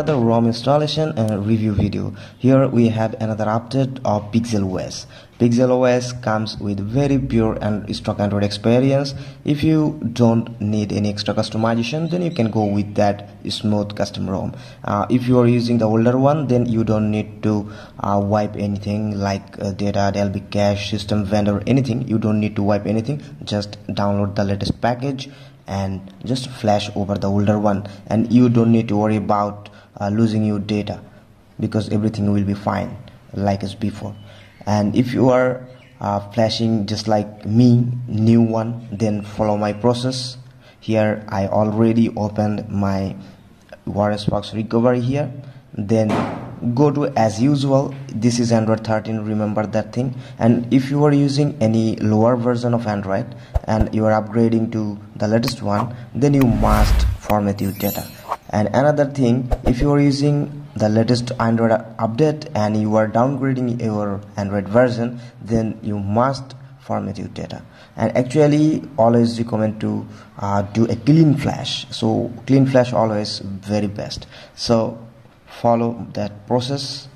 another ROM installation and review video. Here we have another update of Pixel OS. Pixel OS comes with very pure and stock Android experience. If you don't need any extra customization, then you can go with that smooth custom ROM. Uh, if you are using the older one, then you don't need to uh, wipe anything like uh, data, LB cache, system vendor, anything. You don't need to wipe anything. Just download the latest package and just flash over the older one. And you don't need to worry about uh, losing your data because everything will be fine like as before. And if you are uh, flashing just like me new one then follow my process. Here I already opened my VirusBox recovery here. Then go to as usual. This is android 13 remember that thing. And if you are using any lower version of android and you are upgrading to the latest one then you must format your data. And another thing if you are using the latest android update and you are downgrading your android version then you must format your data. And actually always recommend to uh, do a clean flash. So clean flash always very best. So follow that process.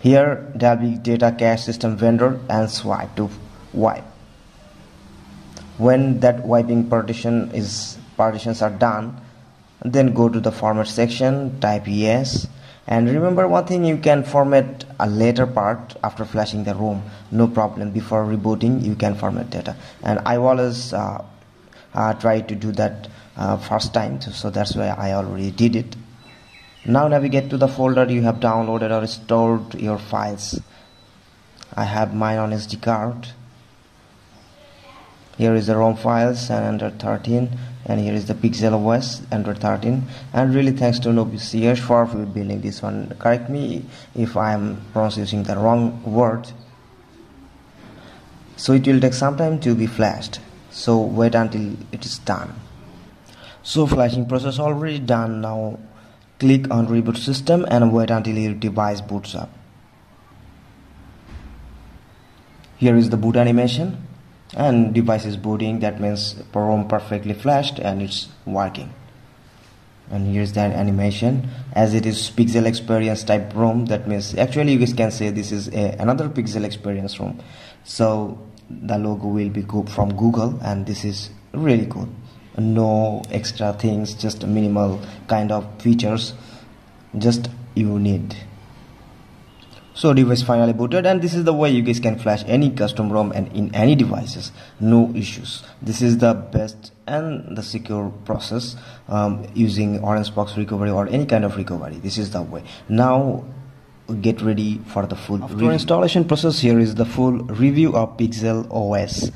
Here there will be data cache system vendor and swipe to wipe. When that wiping partition is partitions are done then go to the format section type yes. And remember one thing you can format a later part after flashing the ROM no problem. Before rebooting you can format data. And I always uh, uh, try to do that uh, first time so that's why I already did it now navigate to the folder you have downloaded or stored your files. I have mine on SD card. Here is the ROM files and Android 13 and here is the Pixel OS Android 13 and really thanks to Noviceyash for building this one. Correct me if I am pronouncing the wrong word. So it will take some time to be flashed. So wait until it is done. So flashing process already done. Now click on reboot system and wait until your device boots up. Here is the boot animation and device is booting. That means ROM perfectly flashed and it's working. And here's that animation. As it is pixel experience type ROM that means actually you guys can say this is a, another pixel experience ROM so the logo will be from Google and this is really good no extra things just minimal kind of features just you need. So device finally booted and this is the way you guys can flash any custom ROM and in any devices. No issues. This is the best and the secure process um, using OrangeFox recovery or any kind of recovery. This is the way. Now get ready for the full After installation process here is the full review of pixel os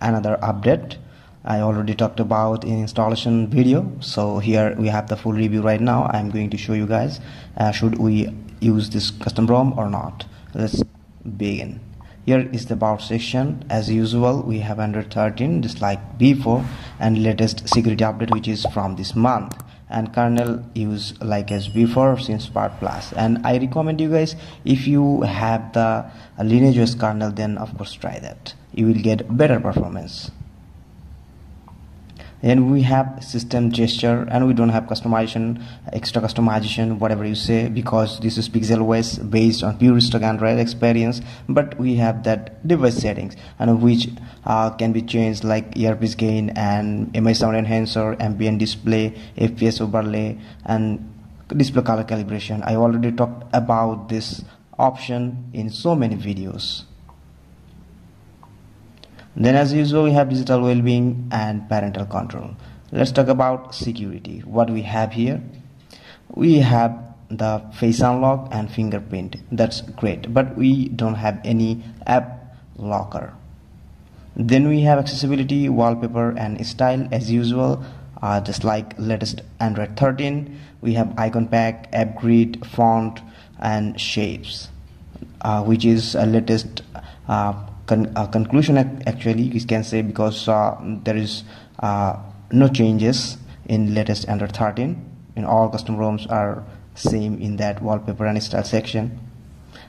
another update I already talked about in installation video. So here we have the full review right now. I'm going to show you guys uh, should we use this custom ROM or not. Let's begin. Here is the about section. As usual we have Android 13 just like before and latest security update which is from this month. And kernel use like as before since part plus. And i recommend you guys if you have the lineage os kernel then of course try that. You will get better performance and we have system gesture and we don't have customization extra customization whatever you say because this is pixel os based on pure stock android experience but we have that device settings and which uh, can be changed like earpiece gain and mi sound enhancer ambient display fps overlay and display color calibration. I already talked about this option in so many videos then as usual we have digital well-being and parental control. Let's talk about security. What we have here? We have the face unlock and fingerprint. That's great but we don't have any app locker. Then we have accessibility wallpaper and style as usual uh, just like latest android 13 we have icon pack app grid font and shapes uh, which is a latest uh, con uh, conclusion actually we can say because uh, there is uh, no changes in latest Android 13 in all custom ROMs are same in that wallpaper and style section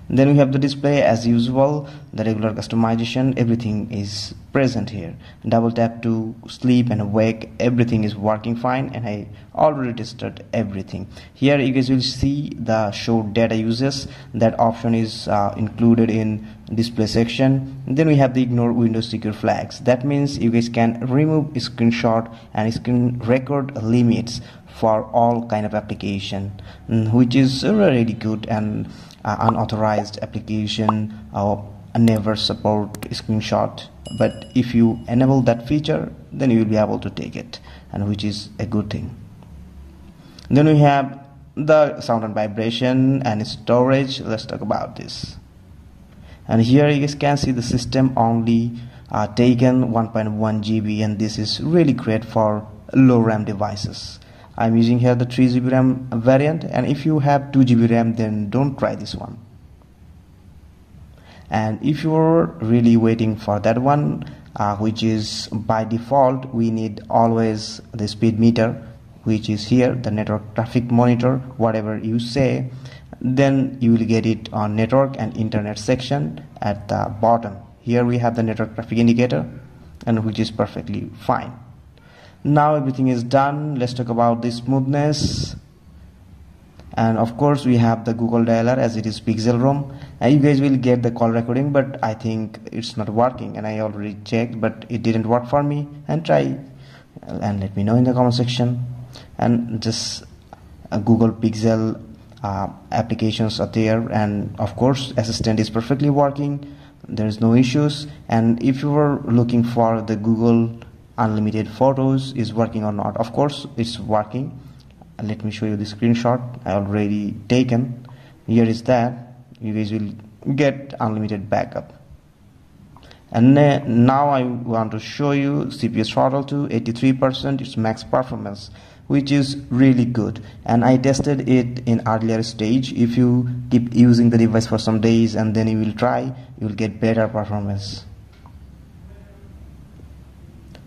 then we have the display as usual the regular customization. Everything is present here. Double tap to sleep and awake. Everything is working fine and I already tested everything. Here you guys will see the show data uses that option is uh, included in display section. Then we have the ignore windows secure flags. That means you guys can remove screenshot and screen record limits for all kind of application mm, which is really good and uh, unauthorized application or never support screenshot. But if you enable that feature then you will be able to take it and which is a good thing. Then we have the sound and vibration and storage. Let's talk about this. And here you guys can see the system only uh, taken 1.1 GB and this is really great for low RAM devices I'm using here the 3 GB RAM variant and if you have 2 GB RAM then don't try this one. And if you're really waiting for that one uh, which is by default we need always the speed meter which is here the network traffic monitor whatever you say then you will get it on network and internet section at the bottom. Here we have the network traffic indicator and which is perfectly fine now everything is done. Let's talk about the smoothness. And of course we have the google dialer as it is pixel rom. And you guys will get the call recording but i think it's not working. And i already checked but it didn't work for me. And try. And let me know in the comment section. And just uh, google pixel uh, applications are there. And of course assistant is perfectly working. There is no issues. And if you were looking for the google unlimited photos is working or not? Of course it's working. Let me show you the screenshot. I already taken. Here is that. You guys will get unlimited backup. And now I want to show you CPU throttle to 83% its max performance which is really good. And I tested it in earlier stage. If you keep using the device for some days and then you will try you will get better performance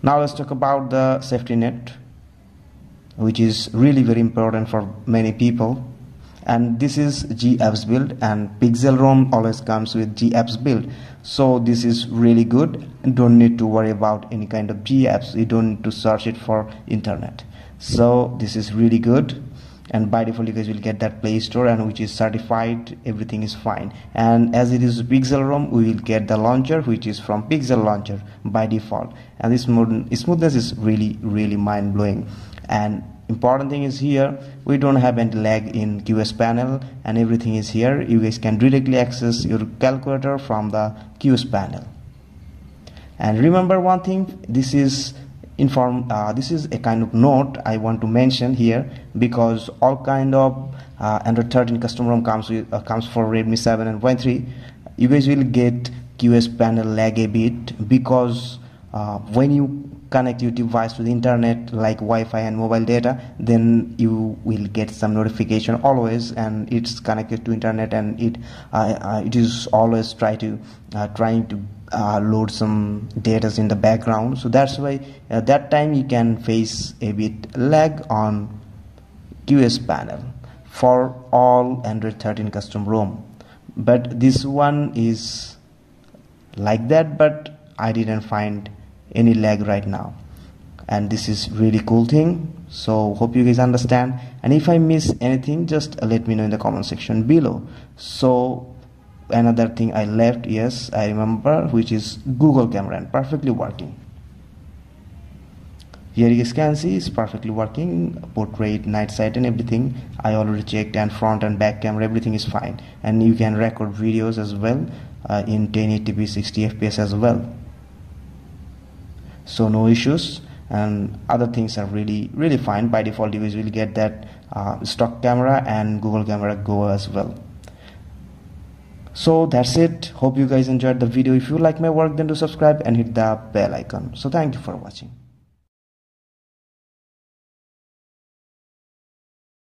now let's talk about the safety net which is really very important for many people. And this is GApps build and Pixel ROM always comes with GApps build. So this is really good. Don't need to worry about any kind of GApps you don't need to search it for internet. So this is really good and by default you guys will get that play store and which is certified everything is fine. And as it is pixel rom we will get the launcher which is from pixel launcher by default. And this smoothness is really really mind-blowing. And important thing is here we don't have any lag in qs panel and everything is here. You guys can directly access your calculator from the qs panel. And remember one thing this is inform uh, this is a kind of note I want to mention here because all kind of uh, Android 13 custom ROM comes with uh, comes for Redmi 7 and Y3 you guys will get QS panel lag a bit because uh, when you connect your device to the internet like Wi-Fi and mobile data then you will get some notification always and it's connected to internet and it uh, uh, it is always try to trying to uh, load some data in the background. So that's why at uh, that time you can face a bit lag on QS panel for all Android 13 custom ROM. But this one is like that but I didn't find any lag right now. And this is really cool thing. So hope you guys understand. And if I miss anything just let me know in the comment section below. So another thing I left yes I remember which is Google camera and perfectly working. Here you guys can see it's perfectly working portrait night sight and everything. I already checked and front and back camera everything is fine. And you can record videos as well uh, in 1080p 60 fps as well so no issues. And other things are really really fine. By default you will get that uh, stock camera and Google camera go as well. So that's it. Hope you guys enjoyed the video. If you like my work then do subscribe and hit the bell icon. So thank you for watching